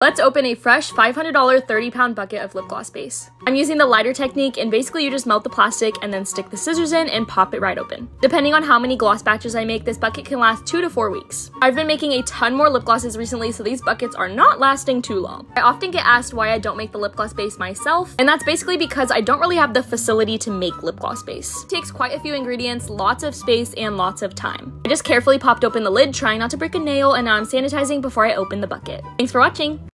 Let's open a fresh $500 30 pound bucket of lip gloss base. I'm using the lighter technique and basically you just melt the plastic and then stick the scissors in and pop it right open. Depending on how many gloss batches I make, this bucket can last two to four weeks. I've been making a ton more lip glosses recently so these buckets are not lasting too long. I often get asked why I don't make the lip gloss base myself and that's basically because I don't really have the facility to make lip gloss base. It takes quite a few ingredients, lots of space, and lots of time. I just carefully popped open the lid trying not to break a nail and now I'm sanitizing before I open the bucket. Thanks for watching!